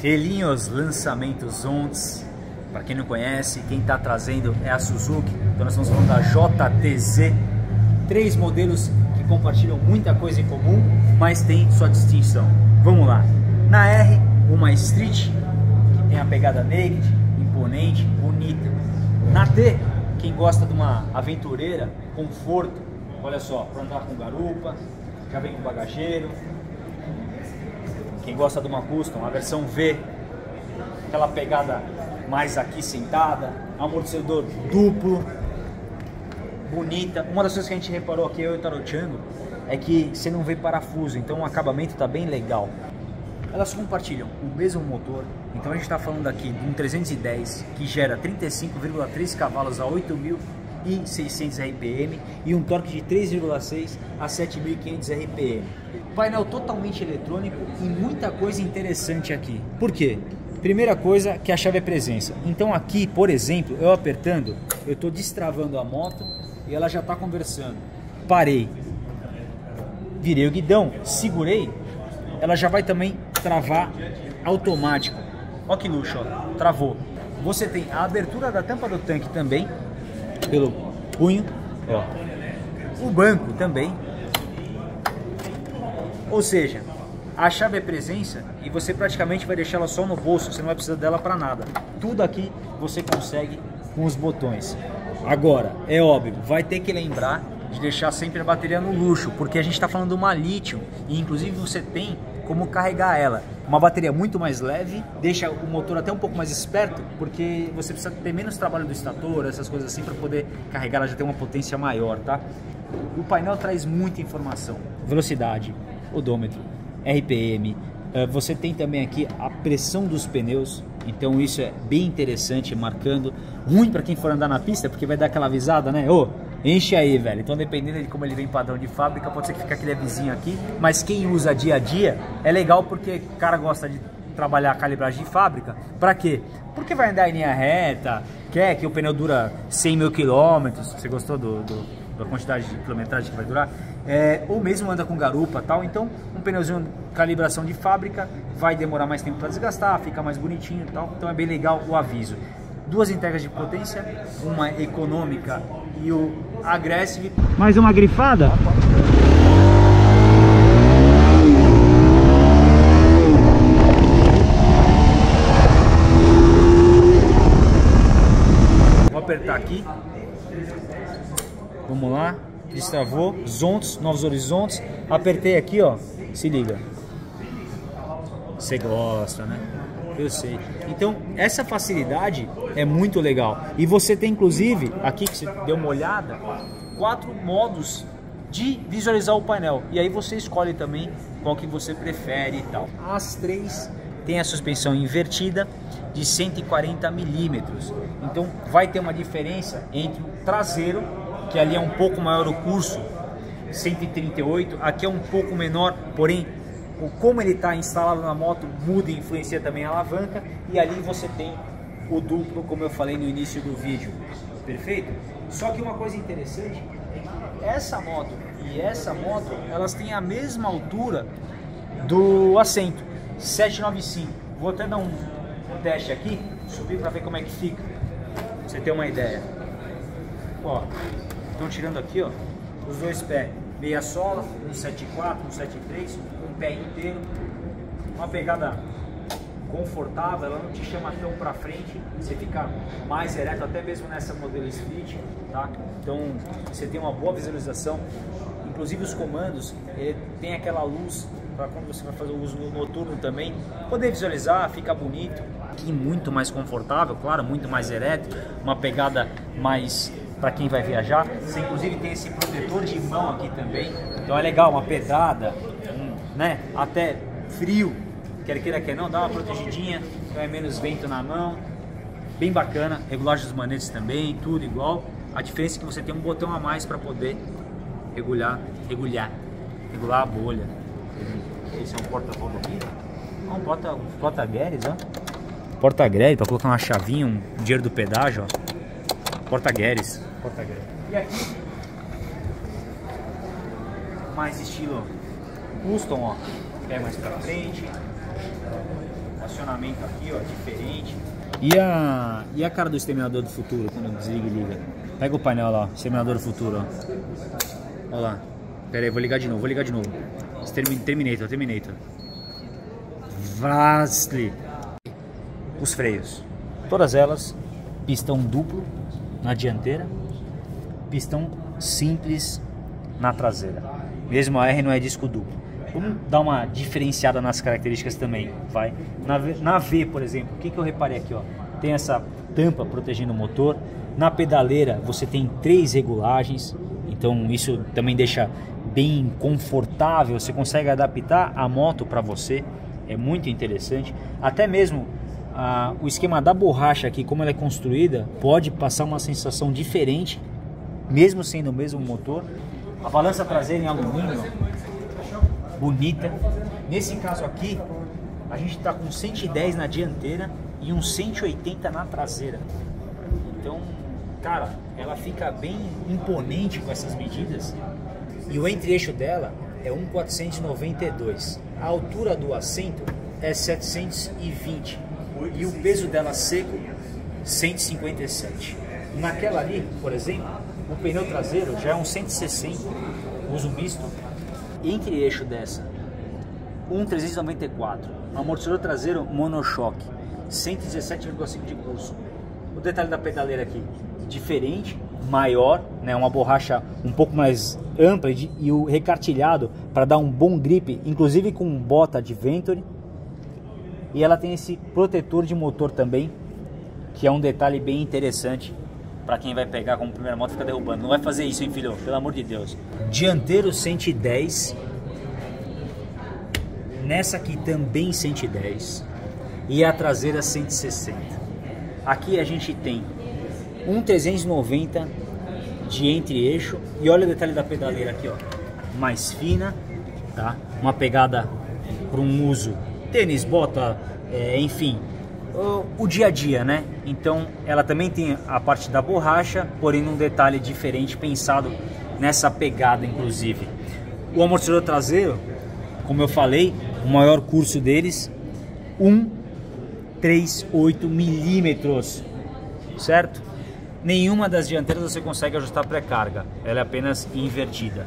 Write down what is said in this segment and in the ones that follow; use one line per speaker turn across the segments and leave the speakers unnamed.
Felinhos Lançamentos Ontes. Para quem não conhece, quem está trazendo é a Suzuki. Então nós estamos falando da JTZ. Três modelos que compartilham muita coisa em comum, mas tem sua distinção. Vamos lá. Na R, uma Street, que tem a pegada naked, imponente, bonita. Na T, quem gosta de uma aventureira, conforto, olha só, para andar com garupa, já vem com bagageiro. Quem gosta de uma custom, a versão V, aquela pegada mais aqui sentada, amortecedor duplo, bonita. Uma das coisas que a gente reparou aqui, eu e o Tarotiano, é que você não vê parafuso, então o acabamento está bem legal. Elas compartilham o mesmo motor, então a gente está falando aqui de um 310 que gera 35,3 cavalos a 8.600 RPM e um torque de 3,6 a 7.500 RPM. Painel totalmente eletrônico e muita coisa interessante aqui. Por quê? Primeira coisa que a chave é presença. Então aqui, por exemplo, eu apertando, eu estou destravando a moto e ela já está conversando. Parei, virei o guidão, segurei, ela já vai também travar automático. Olha que luxo, ó. travou. Você tem a abertura da tampa do tanque também, pelo punho, ó. o banco também. Ou seja, a chave é presença e você praticamente vai deixar ela só no bolso, você não vai precisar dela para nada. Tudo aqui você consegue com os botões. Agora, é óbvio, vai ter que lembrar de deixar sempre a bateria no luxo, porque a gente está falando de uma lítio e inclusive você tem como carregar ela. Uma bateria muito mais leve, deixa o motor até um pouco mais esperto, porque você precisa ter menos trabalho do estator, essas coisas assim, para poder carregar ela já tem uma potência maior, tá? O painel traz muita informação, velocidade, odômetro, RPM, eh, você tem também aqui a pressão dos pneus, então isso é bem interessante, marcando. Ruim para quem for andar na pista, porque vai dar aquela avisada, né? Ô, enche aí, velho. Então, dependendo de como ele vem padrão de fábrica, pode ser que fique aquele vizinho aqui. Mas quem usa dia a dia é legal porque o cara gosta de trabalhar a calibragem de fábrica. Para quê? Porque vai andar em linha reta, quer que o pneu dura 100 mil quilômetros. Você gostou do, do, da quantidade de quilometragem que vai durar? É, ou mesmo anda com garupa tal. Então, um pneuzinho calibração de fábrica vai demorar mais tempo para desgastar, fica mais bonitinho e tal. Então, é bem legal o aviso duas entregas de potência, uma econômica e o Aggressive. Mais uma grifada? Vou apertar aqui. Vamos lá. Destravou. Zontos, novos horizontes. Apertei aqui, ó. Se liga. Você gosta, né? Eu sei. Então, essa facilidade é muito legal. E você tem, inclusive, aqui que você deu uma olhada, quatro modos de visualizar o painel. E aí você escolhe também qual que você prefere e tal. As três têm a suspensão invertida de 140 milímetros. Então, vai ter uma diferença entre o traseiro, que ali é um pouco maior o curso, 138, aqui é um pouco menor, porém como ele está instalado na moto muda e influencia também a alavanca e ali você tem o duplo, como eu falei no início do vídeo, perfeito? Só que uma coisa interessante é essa moto e essa moto, elas têm a mesma altura do assento, 795. Vou até dar um teste aqui, subir para ver como é que fica, você ter uma ideia. Ó, estão tirando aqui, ó, os dois pés meia sola, 174, 173, um pé inteiro, uma pegada confortável, ela não te chama tão para frente, você fica mais ereto até mesmo nessa modelo Street, tá? Então você tem uma boa visualização, inclusive os comandos, ele tem aquela luz para quando você vai fazer o uso noturno também, poder visualizar, fica bonito, aqui muito mais confortável, claro, muito mais ereto, uma pegada mais para quem vai viajar. Você inclusive tem esse protetor de mão aqui também. Então é legal, uma pedrada, né? Até frio, quer queira quer não, dá uma protegidinha, então é menos vento na mão. Bem bacana, regulagem dos manetes também, tudo igual. A diferença é que você tem um botão a mais para poder regular, regular, regular a bolha. Esse é um porta-volta aqui. Um porta, um porta Guedes, ó. Porta Guedes para colocar uma chavinha, um dinheiro do pedágio, ó. Porta Guedes. Porta Guedes. E aqui mais estilo custom, ó. Pé mais pra frente. acionamento aqui, ó, diferente. E a, e a cara do exterminador do futuro, quando desliga e liga? Pega o painel lá, exterminador do futuro, ó. Olha lá. Pera aí, vou ligar de novo, vou ligar de novo. Terminator, Terminator. Vastly. Os freios. Todas elas, pistão duplo na dianteira, pistão simples na traseira. Mesmo a R não é disco duplo. Vamos dar uma diferenciada nas características também, vai? Na V, na v por exemplo, o que, que eu reparei aqui, ó? Tem essa tampa protegendo o motor. Na pedaleira você tem três regulagens, então isso também deixa bem confortável. Você consegue adaptar a moto para você, é muito interessante. Até mesmo ah, o esquema da borracha aqui, como ela é construída, pode passar uma sensação diferente, mesmo sendo o mesmo motor. A balança traseira em alumínio, bonita. Nesse caso aqui, a gente está com 110 na dianteira e um 180 na traseira. Então, cara, ela fica bem imponente com essas medidas. E o entre-eixo dela é 1,492. A altura do assento é 720 e o peso dela seco 157. Naquela ali, por exemplo, o pneu traseiro já é um 160, uso misto, entre eixo dessa, 1,394. Amortecedor traseiro monochoque, 117,5 de curso. O detalhe da pedaleira aqui, diferente, maior, né, uma borracha um pouco mais ampla e, e o recartilhado para dar um bom grip, inclusive com bota de Venturi. E ela tem esse protetor de motor também, que é um detalhe bem interessante para quem vai pegar como primeira moto fica derrubando. Não vai fazer isso, hein, filho? Pelo amor de Deus. Dianteiro 110. Nessa aqui também 110. E a traseira 160. Aqui a gente tem um 390 de entre-eixo. E olha o detalhe da pedaleira aqui, ó. Mais fina, tá? Uma pegada para um uso tênis, bota, é, enfim, o, dia a dia, né? Então ela também tem a parte da borracha, porém num detalhe diferente, pensado nessa pegada, inclusive. O amortecedor traseiro, como eu falei, o maior curso deles, 138 milímetros, certo? Nenhuma das dianteiras você consegue ajustar pré-carga, ela é apenas invertida.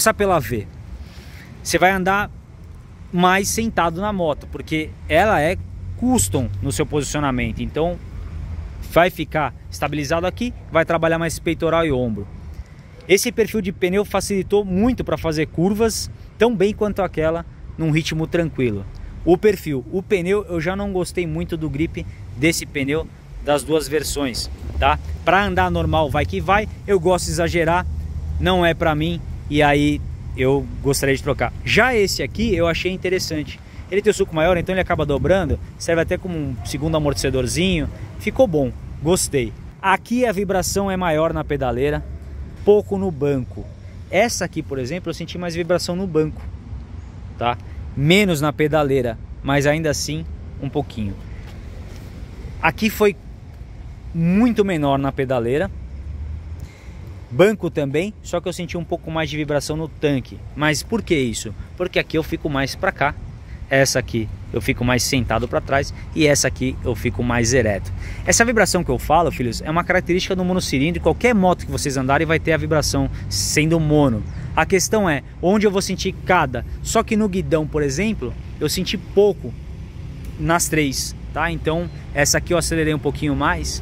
Começar pela V. Você vai andar mais sentado na moto, porque ela é custom no seu posicionamento. Então vai ficar estabilizado aqui, vai trabalhar mais peitoral e ombro. Esse perfil de pneu facilitou muito para fazer curvas tão bem quanto aquela num ritmo tranquilo. O perfil, o pneu, eu já não gostei muito do grip desse pneu das duas versões, tá? Para andar normal vai que vai, eu gosto de exagerar, não é para mim, e aí eu gostaria de trocar. Já esse aqui eu achei interessante. Ele tem o suco maior, então ele acaba dobrando, serve até como um segundo amortecedorzinho. Ficou bom, gostei. Aqui a vibração é maior na pedaleira, pouco no banco. Essa aqui, por exemplo, eu senti mais vibração no banco, tá? Menos na pedaleira, mas ainda assim um pouquinho. Aqui foi muito menor na pedaleira. Banco também, só que eu senti um pouco mais de vibração no tanque. Mas por que isso? Porque aqui eu fico mais para cá. Essa aqui eu fico mais sentado para trás e essa aqui eu fico mais ereto. Essa vibração que eu falo, filhos, é uma característica do monocilindro. Qualquer moto que vocês andarem vai ter a vibração sendo mono. A questão é onde eu vou sentir cada. Só que no guidão, por exemplo, eu senti pouco nas três, tá? Então essa aqui eu acelerei um pouquinho mais,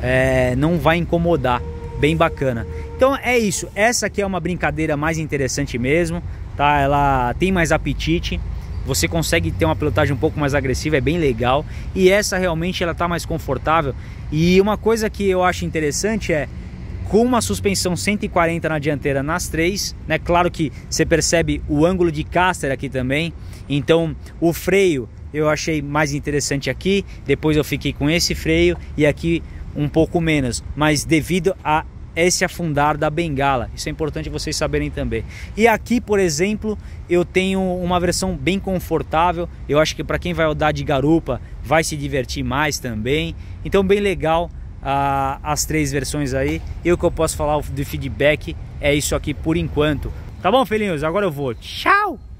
é, não vai incomodar, bem bacana. Então é isso. Essa aqui é uma brincadeira mais interessante mesmo, tá? Ela tem mais apetite você consegue ter uma pilotagem um pouco mais agressiva, é bem legal. E essa realmente ela tá mais confortável. E uma coisa que eu acho interessante é com uma suspensão 140 na dianteira nas três, né? Claro que você percebe o ângulo de caster aqui também. Então, o freio eu achei mais interessante aqui, depois eu fiquei com esse freio e aqui um pouco menos, mas devido a esse afundar da bengala. Isso é importante vocês saberem também. E aqui, por exemplo, eu tenho uma versão bem confortável. Eu acho que para quem vai andar de garupa vai se divertir mais também. Então, bem legal uh, as três versões aí. E o que eu posso falar de feedback é isso aqui por enquanto. Tá bom, filhinhos? Agora eu vou. Tchau!